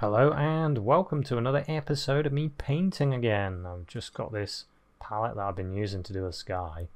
Hello and welcome to another episode of me painting again. I've just got this palette that I've been using to do a sky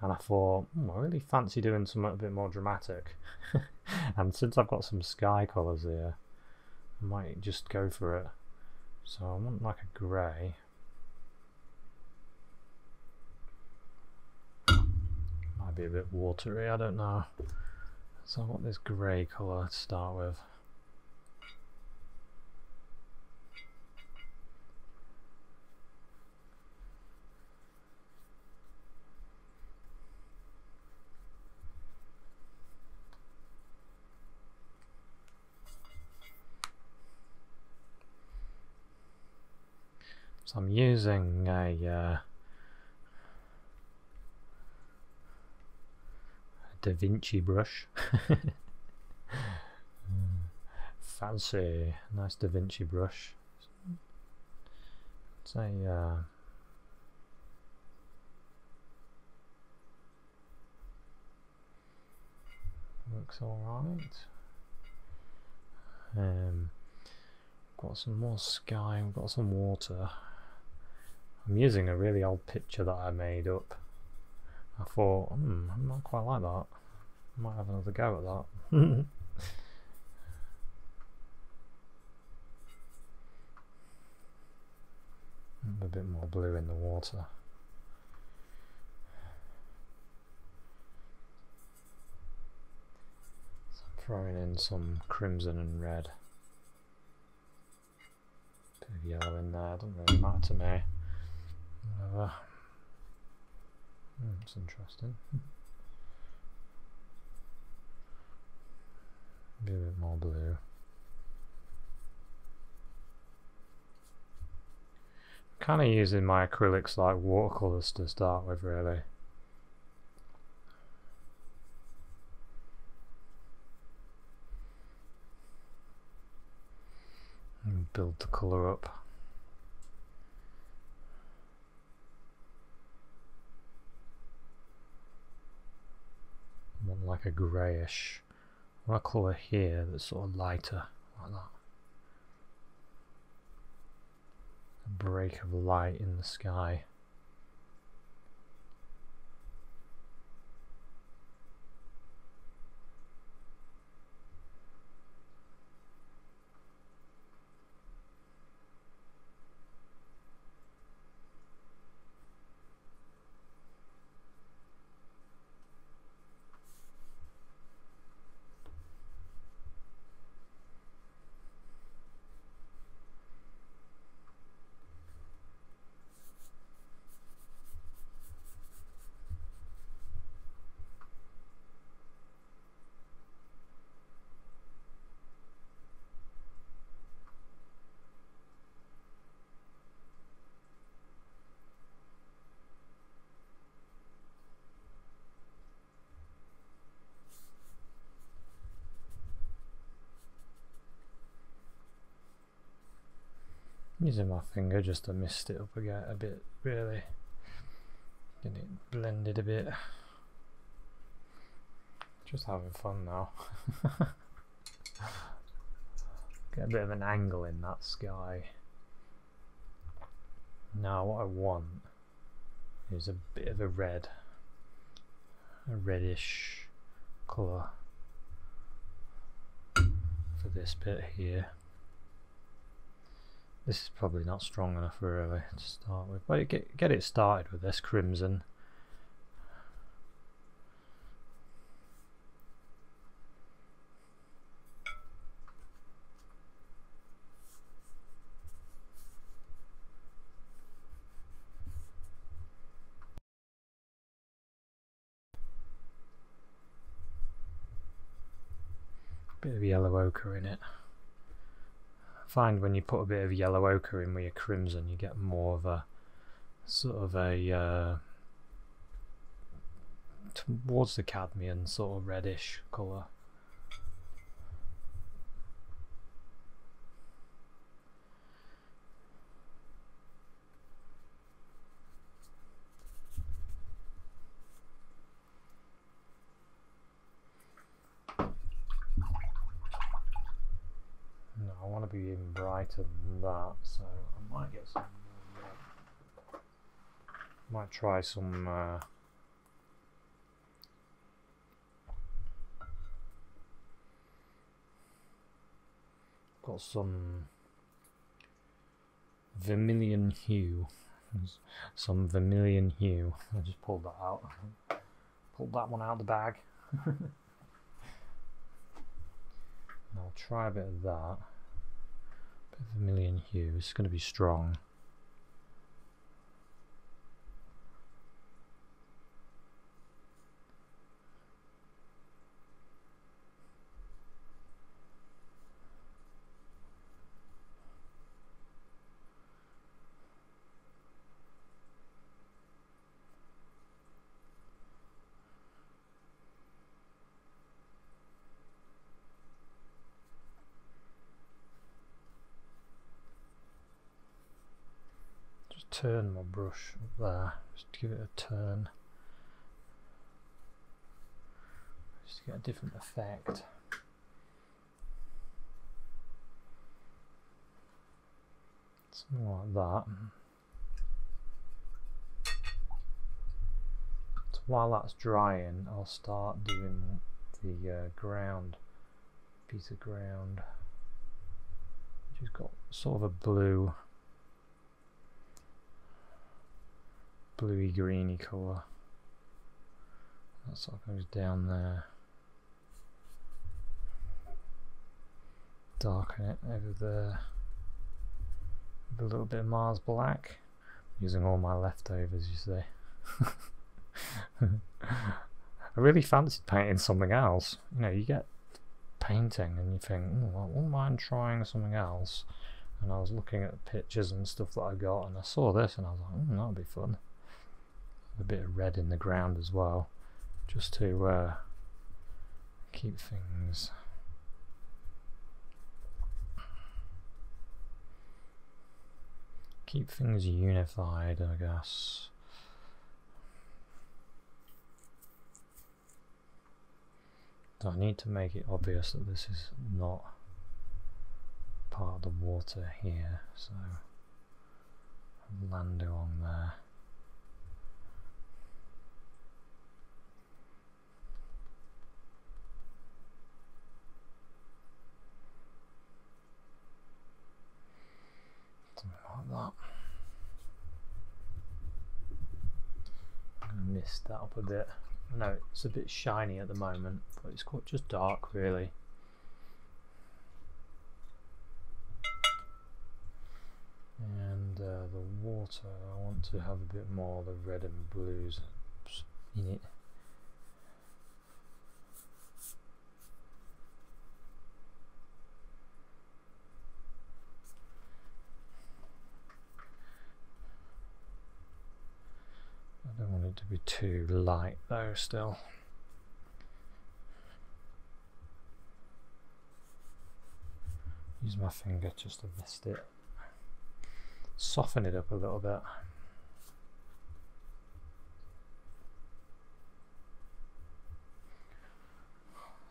and I thought, hmm, I really fancy doing something a bit more dramatic. and since I've got some sky colours here, I might just go for it. So I want like a grey. Might be a bit watery, I don't know. So I want this grey colour to start with. So I'm using a, uh, Da Vinci brush. Fancy, nice Da Vinci brush. It's a uh, looks alright. Um, got some more sky, we've got some water. I'm using a really old picture that I made up. I thought, hmm, I quite like that. I might have another go at that. a bit more blue in the water. Throwing in some crimson and red. Bit of yellow in there, doesn't really matter to me. Uh, hmm, it's interesting. Be a bit more blue. Kind of using my acrylics like watercolours to start with, really. And build the colour up. Like a greyish what a colour here that's sort of lighter like that. A break of light in the sky using my finger just to mist it up again a bit really. Get it blended a bit. Just having fun now. Get a bit of an angle in that sky. Now what I want is a bit of a red. A reddish colour for this bit here this is probably not strong enough really to start with, but get, get it started with this crimson. Bit of yellow ochre in it find when you put a bit of yellow ochre in with your crimson you get more of a sort of a uh, towards the cadmium sort of reddish colour be even brighter than that, so I might get some. Uh, might try some. Uh, got some vermilion hue. Some vermilion hue. I just pulled that out. Pulled that one out of the bag. I'll try a bit of that. Vermilion hue. It's going to be strong. Turn my brush there, just give it a turn. Just to get a different effect. Something like that. So while that's drying, I'll start doing the uh, ground, piece of ground, which has got sort of a blue bluey greeny colour. That sort of goes down there. Darken it over there. With a little bit of Mars black. Using all my leftovers, you see. I really fancied painting something else. You know, you get painting and you think, oh, I wouldn't mind trying something else. And I was looking at the pictures and stuff that I got, and I saw this, and I was like, mm, that'd be fun a bit of red in the ground as well just to uh, keep things keep things unified I guess. So I need to make it obvious that this is not part of the water here? So land along there that. I missed that up a bit. No, it's a bit shiny at the moment, but it's quite just dark really. And uh, the water, I want to have a bit more of the red and blues in it. it to be too light though still. Use my finger just to mist it. Soften it up a little bit.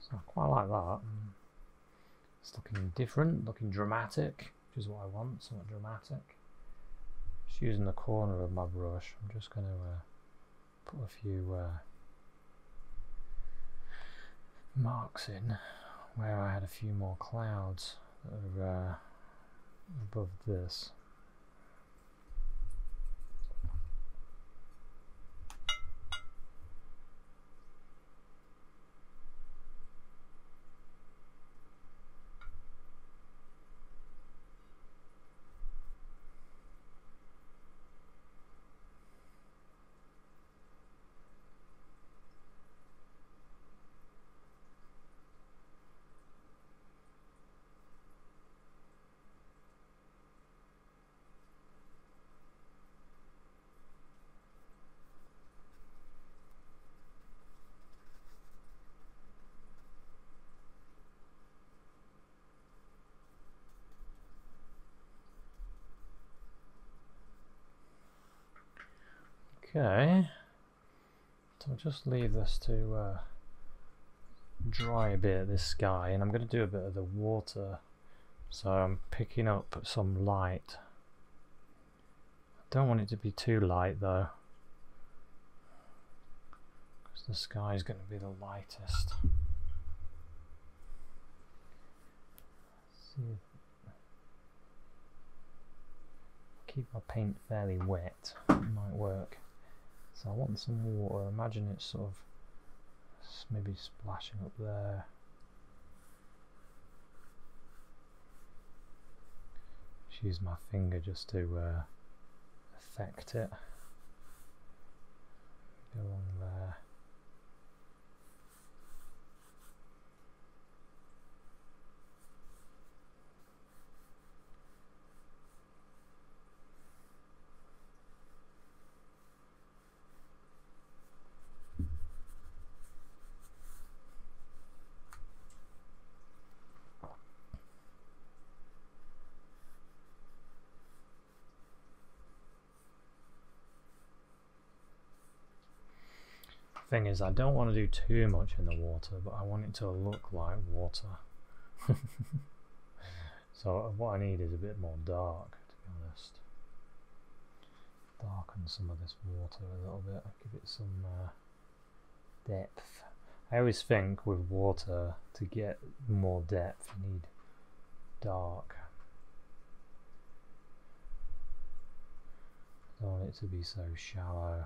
So I quite like that. It's looking different, looking dramatic, which is what I want, somewhat dramatic. Just using the corner of my brush, I'm just going to uh, put a few uh, marks in where I had a few more clouds that are uh, above this. Okay, so I'll just leave this to uh, dry a bit, this sky, and I'm going to do a bit of the water So I'm picking up some light. I don't want it to be too light though. Because the sky is going to be the lightest. Keep my paint fairly wet, it might work. So I want some water, imagine it's sort of maybe splashing up there. Just use my finger just to uh, affect it. Go along there. Thing is I don't want to do too much in the water but I want it to look like water. So what I need is a bit more dark to be honest. Darken some of this water a little bit give it some uh, depth. I always think with water to get more depth you need dark. I don't want it to be so shallow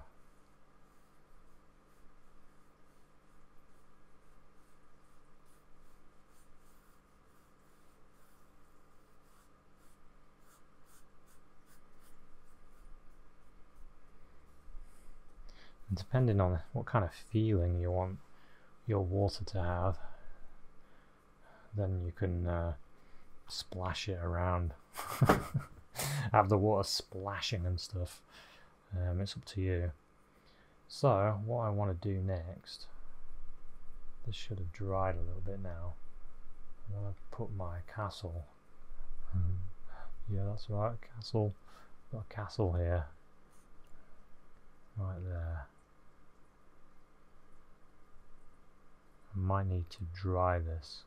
depending on what kind of feeling you want your water to have then you can uh, splash it around. Have the water splashing and stuff. Um, it's up to you. So what I want to do next this should have dried a little bit now. I want to put my castle. Yeah that's right castle. Got a castle here. Right there might need to dry this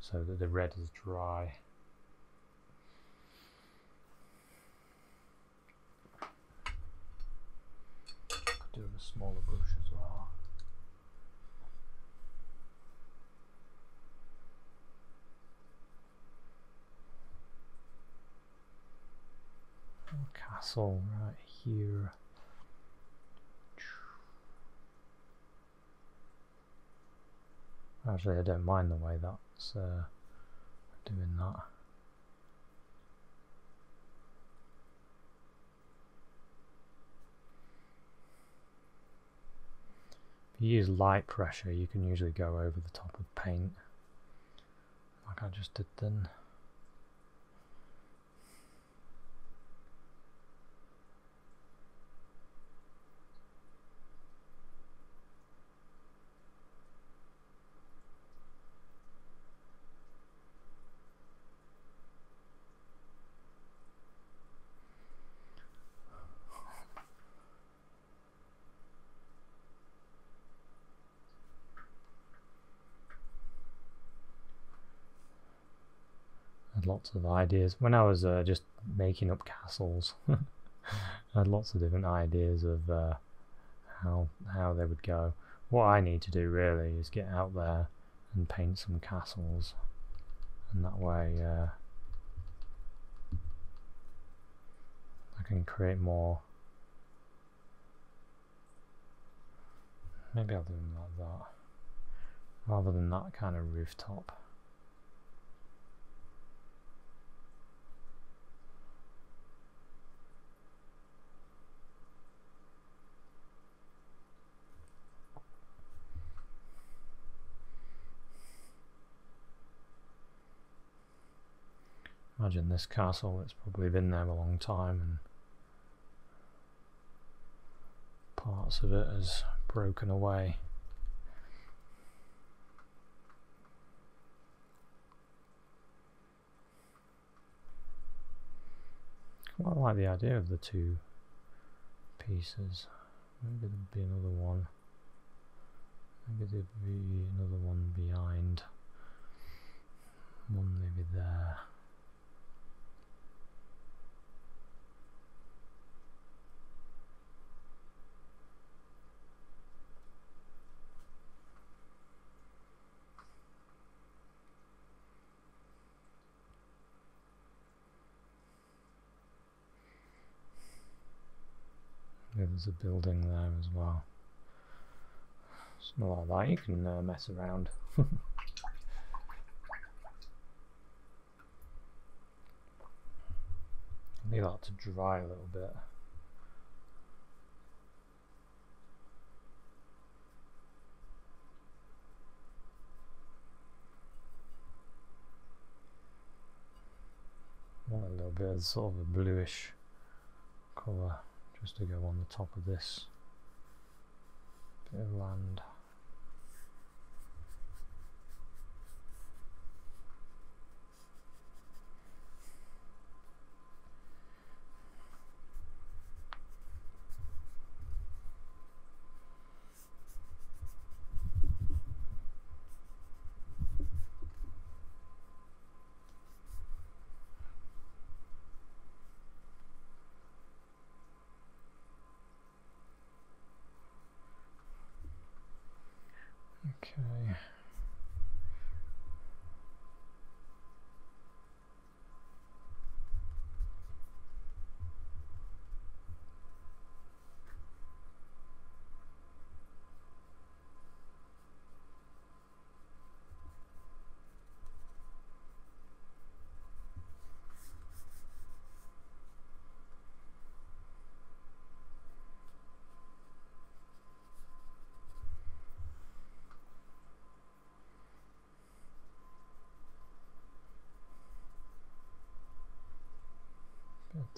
so that the red is dry. Could do with a smaller brush as well. Castle right here. Actually, I don't mind the way that's uh, doing that. If you use light pressure, you can usually go over the top of paint, like I just did then. Lots of ideas. When I was uh, just making up castles, I had lots of different ideas of uh, how how they would go. What I need to do really is get out there and paint some castles, and that way uh, I can create more. Maybe I'll do them like that, rather than that kind of rooftop. Imagine this castle, it's probably been there a long time and parts of it has broken away. Quite like the idea of the two pieces. Maybe there'll be another one. Maybe there'll be another one behind. One maybe there. There's a building there as well. Something like that, you can uh, mess around. Need that to dry a little bit. A little bit of sort of a bluish colour just to go on the top of this bit of land. Okay.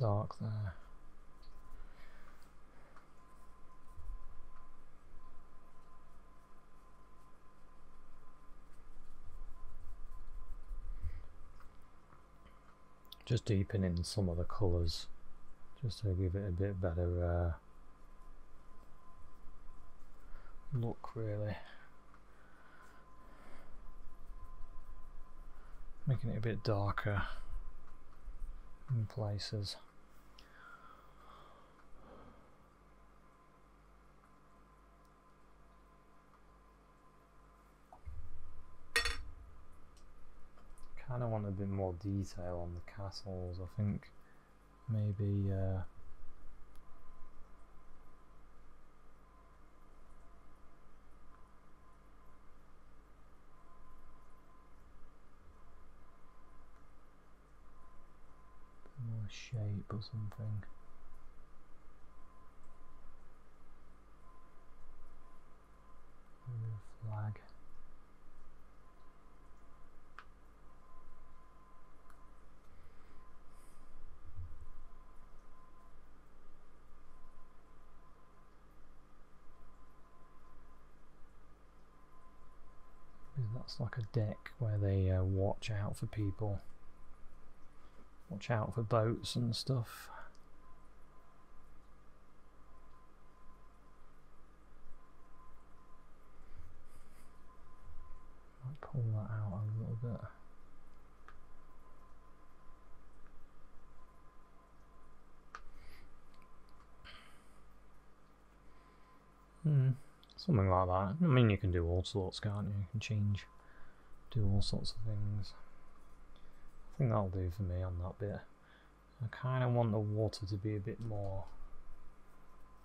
Dark there. Just deepening some of the colours, just to give it a bit better uh, look really. Making it a bit darker in places. I kind of want a bit more detail on the castles. I think maybe uh, more shape or something. Flag. That's like a deck where they uh, watch out for people. Watch out for boats and stuff. Might pull that out a little bit. Hmm, something like that. I mean, you can do all sorts, can't you? You can change, do all sorts of things. I think that'll do for me on that bit. I kind of want the water to be a bit more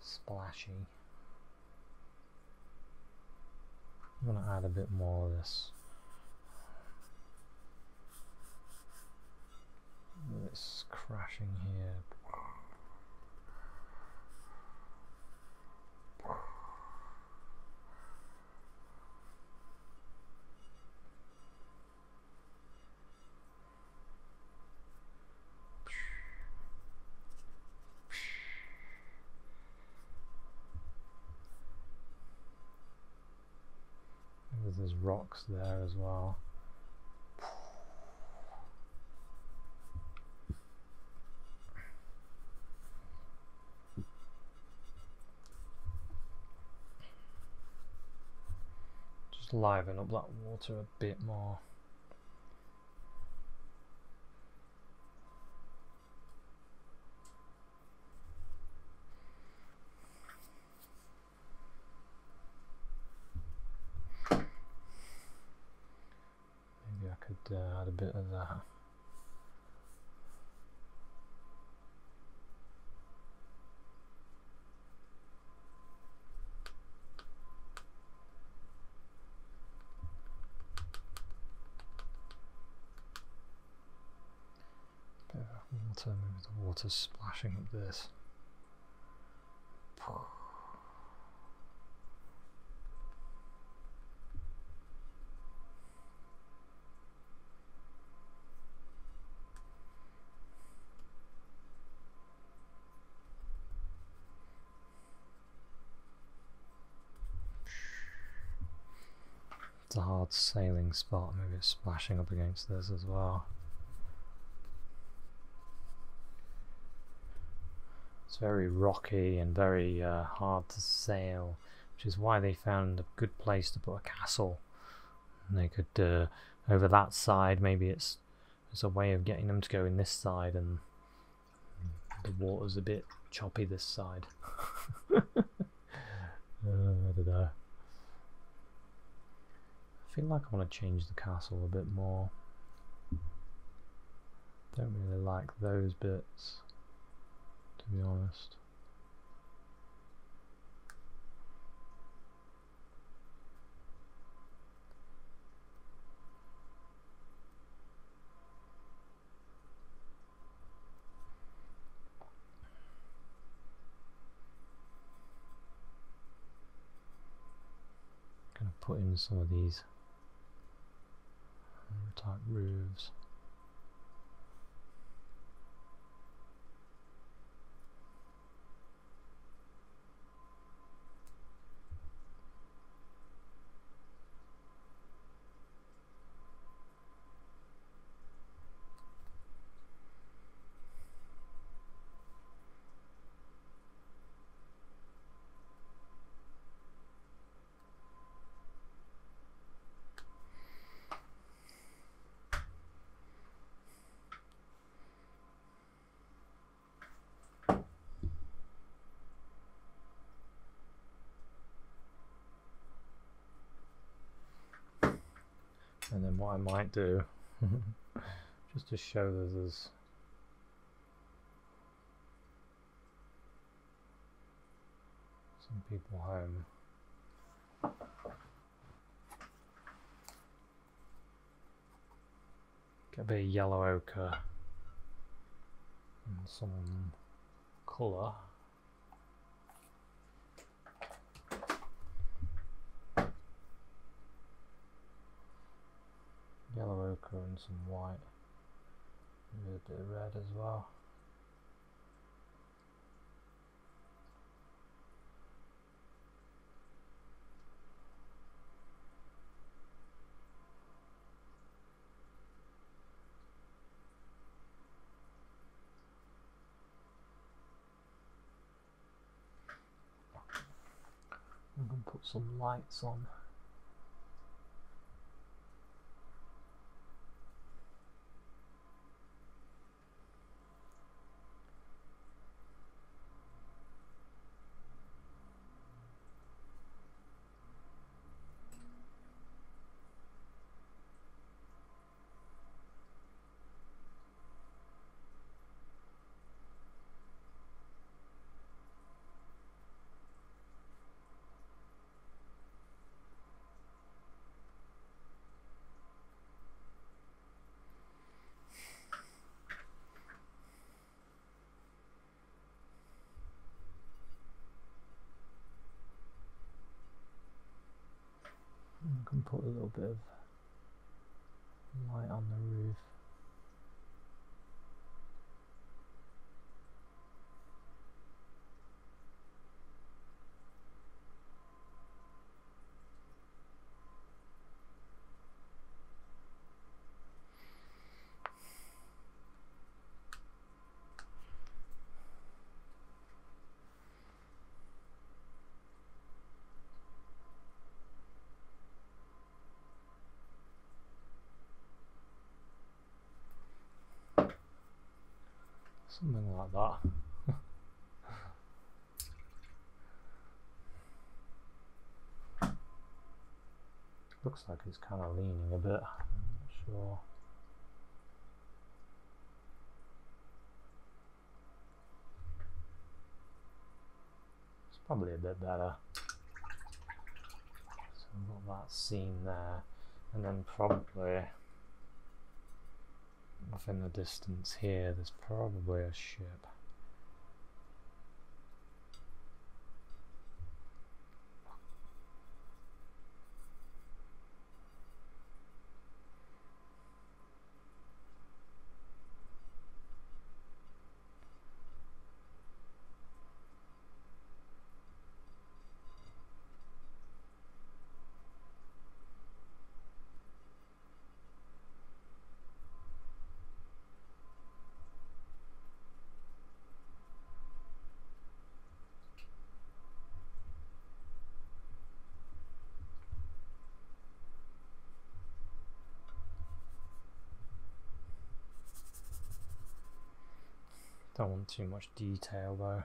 splashy. I'm going to add a bit more of this. It's crashing here. Maybe There's rocks there as well. Just liven up that water a bit more. add uh, a bit of that. Water, maybe the water splashing up this. Sailing spot, maybe it's splashing up against this as well. It's very rocky and very uh, hard to sail, which is why they found a good place to put a castle. And they could, uh, over that side, maybe it's, it's a way of getting them to go in this side and the water's a bit choppy this side. uh, I don't know. Feel like I want to change the castle a bit more. Don't really like those bits to be honest. Put in some of these type roofs. And then what I might do, just to show that there's some people home. Get a bit of yellow ochre and some colour. Yellow ochre and some white. Maybe a bit of red as well. I'm put some lights on. Can put a little bit of light on the roof. Something like that. Looks like it's kind of leaning a bit. I'm not sure. It's probably a bit better. So we've got that scene there, and then probably Off in the distance here, there's probably a ship. Too much detail though.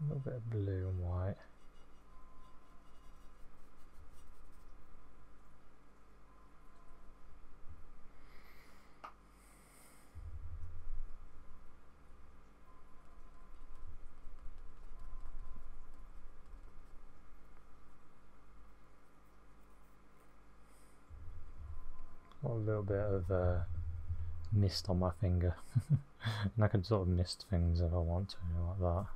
A little bit of blue and white. Little bit of uh, mist on my finger. and I can sort of mist things if I want to, like that.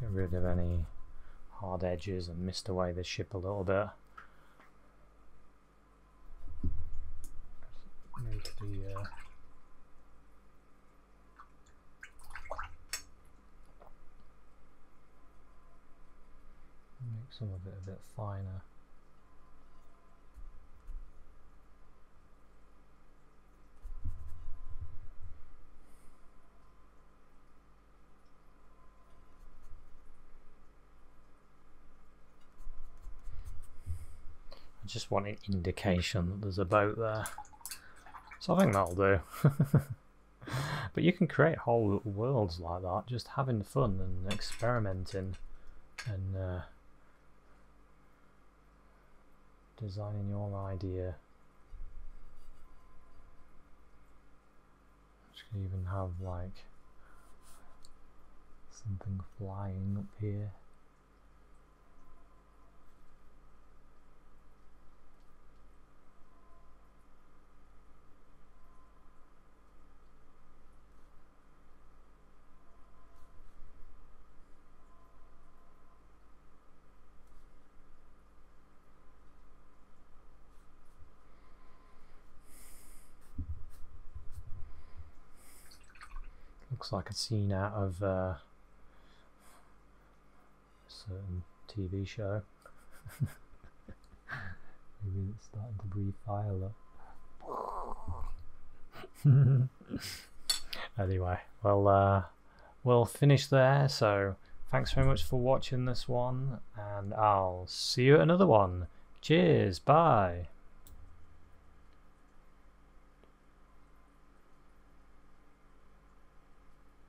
Get rid of any hard edges and mist away the ship a little bit. Make the uh, make some of it a bit finer. I just want an indication that there's a boat there. So I think that'll do. but you can create whole worlds like that, just having fun and experimenting and uh, designing your idea. You can even have like something flying up here. Looks like a scene out of uh, a certain TV show. Maybe it's starting to breathe fire anyway, well, uh, we'll finish there. So, thanks very much for watching this one, and I'll see you at another one. Cheers, bye.